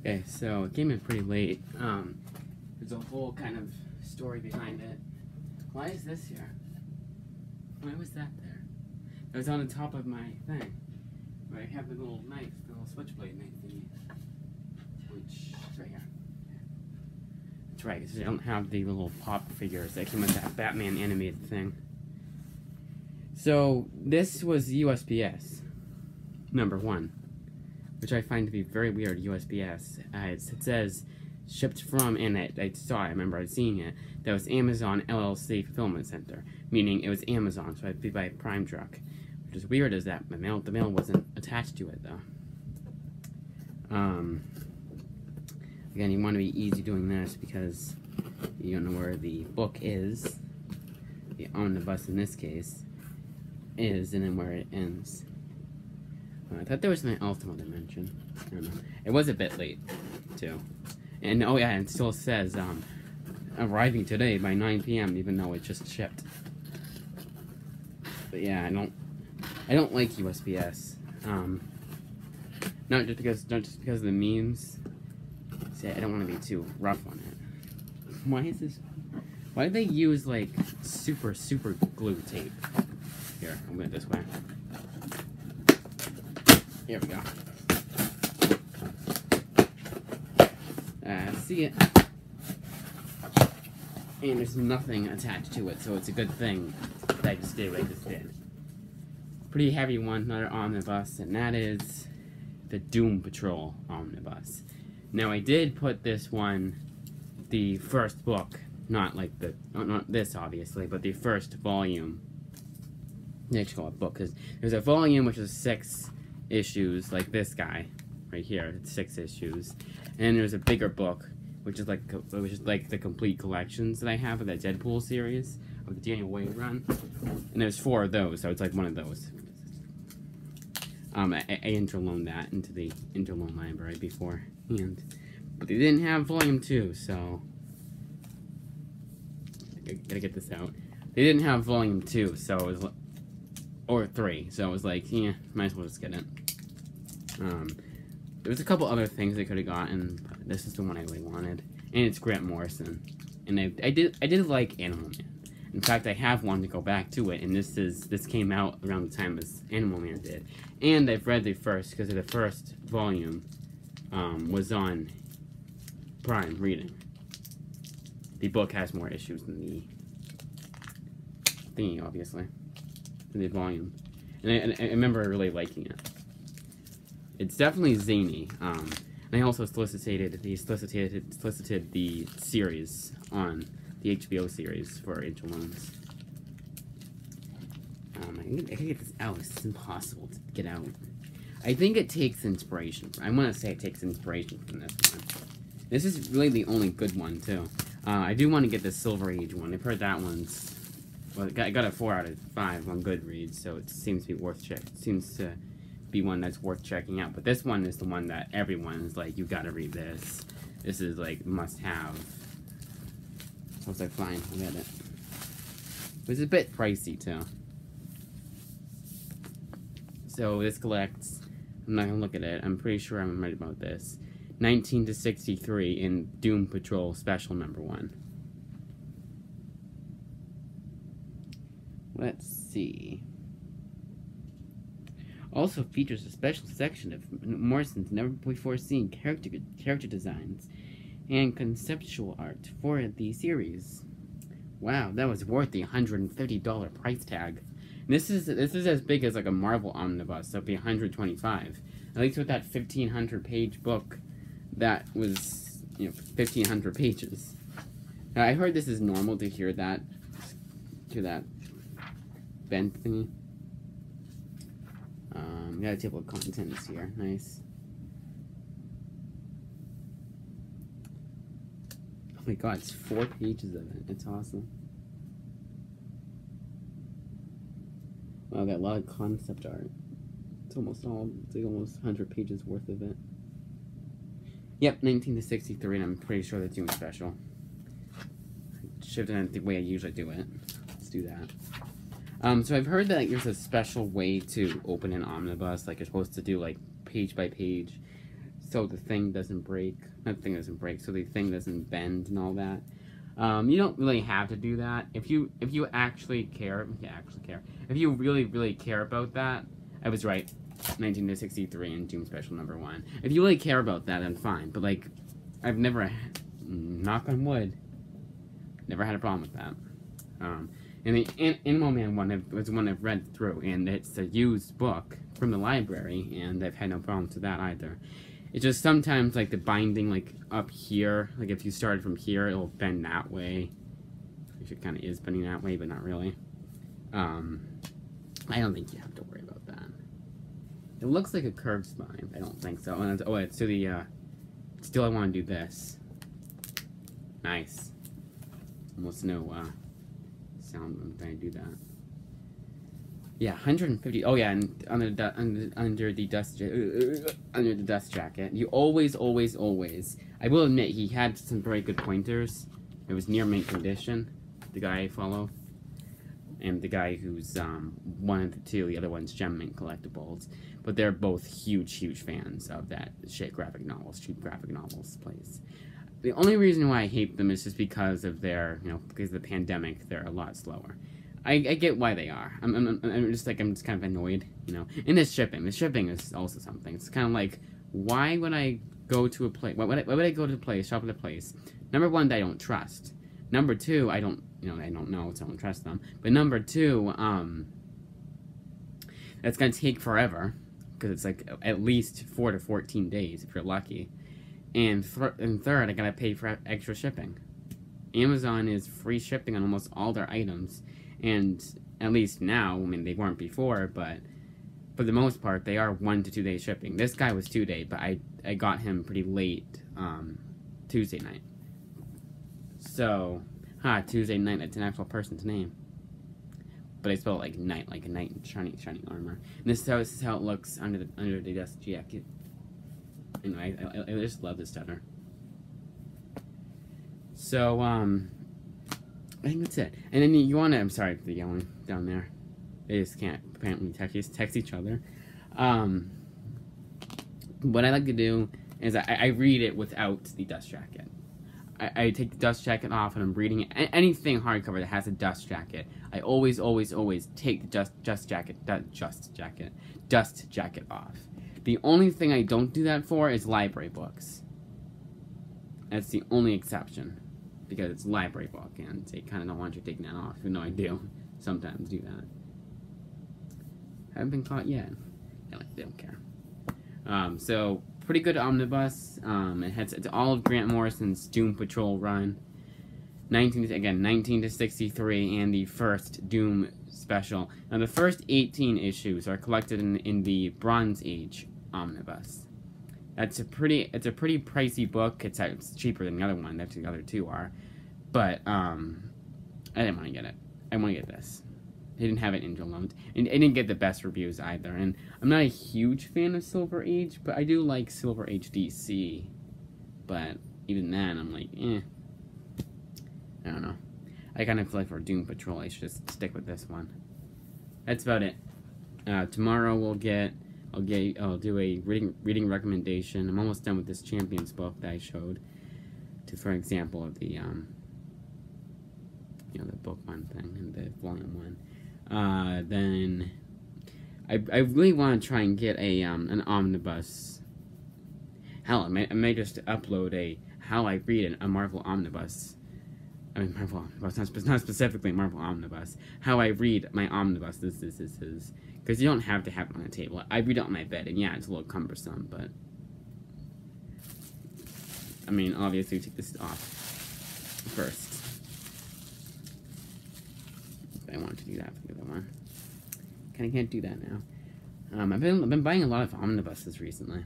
Okay, so it came in pretty late. Um, there's a whole kind of story behind it. Why is this here? Why was that there? It was on the top of my thing. Where I have the little knife, the little switchblade knife thingy. Which is right here. That's right, 'cause I don't have the little pop figures that came with that Batman animated thing. So, this was USPS, number one which I find to be very weird. USPS. Uh, it says shipped from, and it, I saw. it, I remember I seeing it. That was Amazon LLC Fulfillment Center, meaning it was Amazon, so I'd be by Prime Truck. Which is weird, is that the mail the mail wasn't attached to it though. Um. Again, you want to be easy doing this because you don't know where the book is. The omnibus in this case is, and then where it ends. I thought there was. I don't know. It was a bit late, too. And, oh yeah, it still says, um, arriving today by 9 p.m., even though it just shipped. But yeah, I don't, I don't like USPS. Um, not just because, not just because of the memes. See, I don't want to be too rough on it. Why is this, why did they use, like, super, super glue tape? Here, move it this way. Here we go. Uh, see it. And there's nothing attached to it, so it's a good thing that I just did what I just did. Pretty heavy one, another omnibus, and that is the Doom Patrol omnibus. Now I did put this one, the first book, not like the, not this obviously, but the first volume. Next call it book, because there's a volume which is six issues, like this guy, right here, it's six issues, and there's a bigger book, which is like which is like the complete collections that I have of that Deadpool series of the Daniel Way run, and there's four of those, so it's like one of those. Um, I, I interloaned that into the interloan library beforehand, but they didn't have volume two, so I gotta get this out. They didn't have volume two, so it was or three. So it was like, yeah, might as well just get it. Um, there was a couple other things I could have gotten, but this is the one I really wanted, and it's Grant Morrison. And I, I did I did like Animal Man. In fact, I have one to go back to it, and this is this came out around the time as Animal Man did. And I've read the first because the first volume um, was on Prime Reading. The book has more issues than the thingy, obviously in the volume. And I, and I, remember really liking it. It's definitely zany. Um, and I also solicited the solicited solicited the series on the HBO series for Angel Loans. Um, I can, get this out. It's impossible to get out. I think it takes inspiration. I want to say it takes inspiration from this one. This is really the only good one, too. Uh, I do want to get the Silver Age one. I've heard that one's well, I got a 4 out of 5 on Goodreads, so it seems to be worth check. Seems to be one that's worth checking out. But this one is the one that everyone is like, you gotta read this. This is like must have. I was like, fine, I'll get it. Was a bit pricey too. So this collects. I'm not gonna look at it. I'm pretty sure I'm right about this. 19 to 63 in Doom Patrol Special Number One. Let's see. Also features a special section of Morrison's never before seen character character designs and conceptual art for the series. Wow, that was worth the $130 price tag. this is this is as big as like a Marvel omnibus, so it'd be 125. At least with that 1500 page book, that was you know 1500 pages. Now, I heard this is normal to hear that to that vent thingy. Um, got a table of contents here. Nice. Oh my god, it's four pages of it. It's awesome. Wow, got a lot of concept art. It's almost all, it's like almost 100 pages worth of it. Yep, 19 to 63, and I'm pretty sure that's doing special. Shifting it the way I usually do it. Let's do that. Um, so I've heard that there's a special way to open an omnibus, like you're supposed to do like page by page. so the thing doesn't break. Not the thing doesn't break, so the thing doesn't bend and all that. Um, you don't really have to do that. If you if you actually care, yeah, actually care. If you really really care about that, I was right. 19 to 63 in Doom Special number one. If you really care about that, then fine. But like, I've never, knock on wood, never had a problem with that. Um, and the An- Animal Man one was one I've read through, and it's a used book from the library, and I've had no problems with that either. It's just sometimes like the binding like up here, like if you started from here, it'll bend that way. Which it kind of is bending that way, but not really. Um, I don't think you have to worry about that. It looks like a curved spine. I don't think so. And it's, oh, it's to the. Uh, still, I want to do this. Nice. Almost no uh, sound when I do that. Yeah, 150. Oh yeah, and under the under, under the dust uh, under the dust jacket, you always, always, always. I will admit he had some very good pointers. It was near mint condition. The guy I follow, and the guy who's um, one of the two. The other one's Gem Mint Collectibles, but they're both huge, huge fans of that shit graphic novels, cheap graphic novels place. The only reason why I hate them is just because of their, you know, because of the pandemic. They're a lot slower. I, I get why they are. I'm, I'm, I'm just like I'm just kind of annoyed, you know. And this shipping, the shipping is also something. It's kind of like, why would I go to a place? Why would I, why would I go to a place, shop at a place? Number one, I don't trust. Number two, I don't, you know, I don't know, so I don't trust them. But number two, um, it's gonna take forever because it's like at least four to fourteen days if you're lucky. And th- and third, I gotta pay for extra shipping. Amazon is free shipping on almost all their items and at least now, I mean, they weren't before, but for the most part, they are one to two day shipping. This guy was two day, but I I got him pretty late um, Tuesday night. So, ha, Tuesday night. That's an actual person's name. But I spell it like night, like a knight in shiny, shiny armor. And this is how, this is how it looks under the under the dust jacket. Anyway, I, I, just love this stutter. So, um, I think that's it. And then you want to, I'm sorry for the yelling down there. They just can't apparently text, text each other. Um, what I like to do is I, I read it without the dust jacket. I, I, take the dust jacket off and I'm reading it. Anything hardcover that has a dust jacket, I always, always, always take the dust, dust jacket, dust jacket, dust jacket off. The only thing I don't do that for is library books. That's the only exception because it's library book and they kind of don't want you taking that off, even though I do sometimes do that. Haven't been caught yet. They don't care. Um, so, pretty good omnibus. Um, it has it's all of Grant Morrison's Doom Patrol run. 19 again 19 to 63 and the first Doom special. Now the first 18 issues are collected in in the Bronze Age omnibus. That's a pretty it's a pretty pricey book. It's, it's cheaper than the other one. That the other two are, but um, I didn't want to get it. I want to get this. They didn't have it in loans, and it didn't get the best reviews either. And I'm not a huge fan of Silver Age, but I do like Silver Age DC. But even then, I'm like, eh. I don't know. I kind of feel like for Doom Patrol, I should just stick with this one. That's about it. Uh, tomorrow we'll get I'll get I'll do a reading reading recommendation. I'm almost done with this Champions book that I showed. To for example of the um you know the book one thing and the volume one. Uh, then I I really want to try and get a um an omnibus. Hell, I may, I may just upload a how I read a Marvel omnibus. I mean Marvel omnibus, not, not specifically Marvel omnibus. How I read my omnibus. This this this is because you don't have to have it on the table. I read it on my bed, and yeah, it's a little cumbersome, but... I mean, obviously, take this off first. I wanted to do that for the other one. Kind of can't do that now. Um, I've been, I've been buying a lot of omnibuses recently.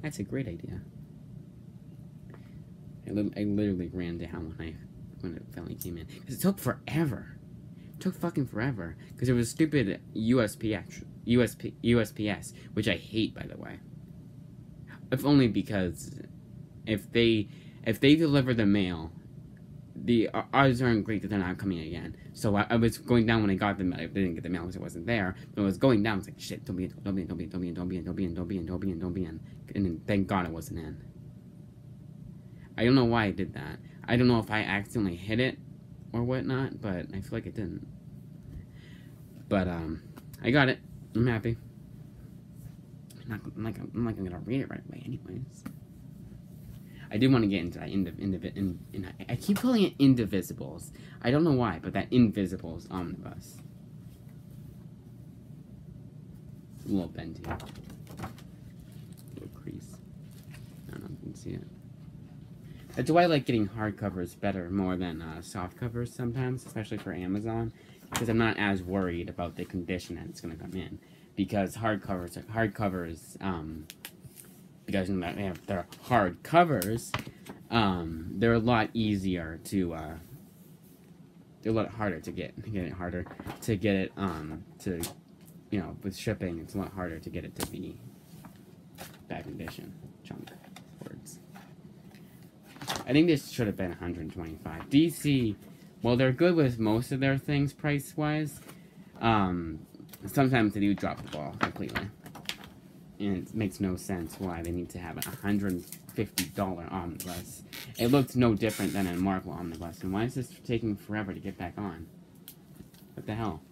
That's a great idea. I, li I literally ran down when I when it finally came in because it took forever It took fucking forever because it was stupid USPS, USP, USPS, which I hate, by the way. If only because if they if they deliver the mail, the uh, odds aren't great that they're not coming again. So I, I was going down when I got the mail. I didn't get the mail because it wasn't there. But it was going down. I was like, shit, don't be in, don't be in, don't be in, don't be in, don't be in, don't be in, don't be in, don't be in, don't be in. And then thank God it wasn't in. I don't know why I did that. I don't know if I accidentally hit it or whatnot, but I feel like it didn't. But um, I got it. I'm happy. I'm not, I'm not, I'm not gonna read it right away, anyways. I do want to get into that indiv- indiv- in, in, I keep calling it Indivisibles. I don't know why, but that Invisibles omnibus. A little bendy. A little crease. I don't know if you can see it. That's why I like getting hardcovers better more than uh, soft covers sometimes, especially for Amazon, because I'm not as worried about the condition that it's going to come in. Because hardcovers, hardcovers, um, because they have their hard covers, um, they're a lot easier to, uh, they're a lot harder to get, get it harder to get it, um, to, you know, with shipping, it's a lot harder to get it to be bad condition. Chunk. I think this should have been 125. DC, well, they're good with most of their things price-wise. Um, sometimes they do drop the ball completely and it makes no sense why they need to have a $150 omnibus. It looks no different than a Marvel omnibus, and why is this taking forever to get back on? What the hell?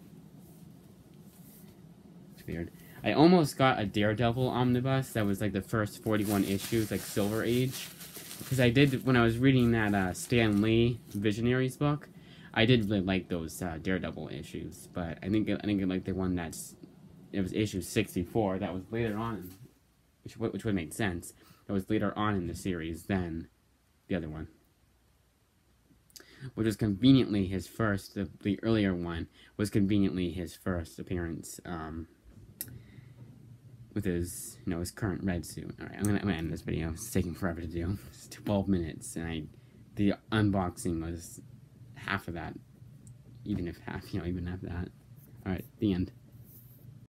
It's weird. I almost got a Daredevil omnibus that was like the first 41 issues, like Silver Age. Because I did, when I was reading that uh, Stan Lee Visionaries book, I did really like those uh, Daredevil issues, but I think I think like the one that's it was issue 64 that was later on which, which would make sense that was later on in the series than the other one. Which was conveniently his first the, the earlier one was conveniently his first appearance um, with his you know his current red suit. All right I'm gonna, I'm gonna end this video. It's taking forever to do. It's 12 minutes and I the unboxing was half of that even if half you know even half that. All right the end